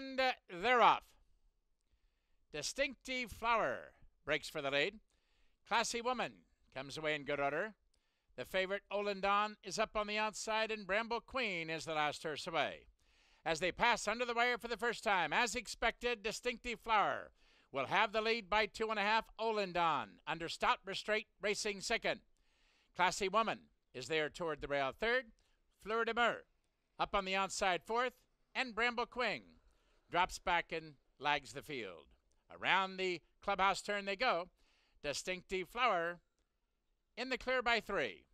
And they're off. Distinctive Flower breaks for the lead. Classy Woman comes away in good order. The favorite Olendon is up on the outside, and Bramble Queen is the last horse away. As they pass under the wire for the first time, as expected, Distinctive Flower will have the lead by two and a half. Olendon under stout restraint, racing second. Classy Woman is there toward the rail third. Fleur de Mer up on the outside fourth, and Bramble Queen drops back and lags the field. Around the clubhouse turn they go. Distinctive Flower in the clear by three.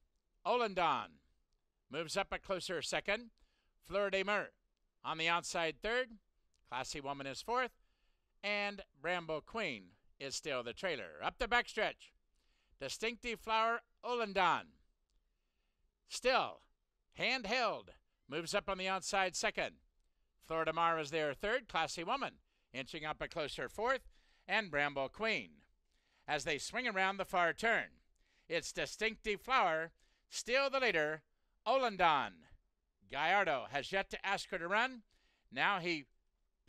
Olendon moves up a closer second. Fleur de Mer on the outside third. Classy Woman is fourth. And Bramble Queen is still the trailer. Up the backstretch. Distinctive Flower Olendon. Still handheld. Moves up on the outside second. Fleur de Mer is there third. Classy Woman inching up a closer fourth. And Bramble Queen. As they swing around the far turn. It's Distinctive Flower, still the leader, Olendon. Gallardo has yet to ask her to run. Now he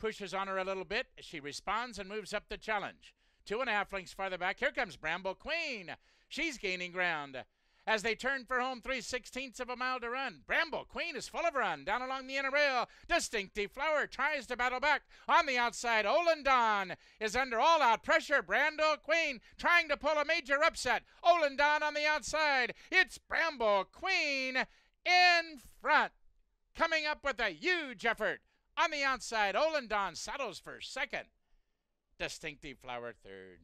pushes on her a little bit. As she responds and moves up the challenge. Two and a half lengths farther back. Here comes Bramble Queen. She's gaining ground as they turn for home three sixteenths of a mile to run. Bramble Queen is full of run down along the inner rail. Distinctive Flower tries to battle back on the outside. Olendon is under all out pressure. Bramble Queen trying to pull a major upset. Olendon on the outside. It's Bramble Queen in front. Coming up with a huge effort on the outside. Olendon settles for second. Distinctive Flower third.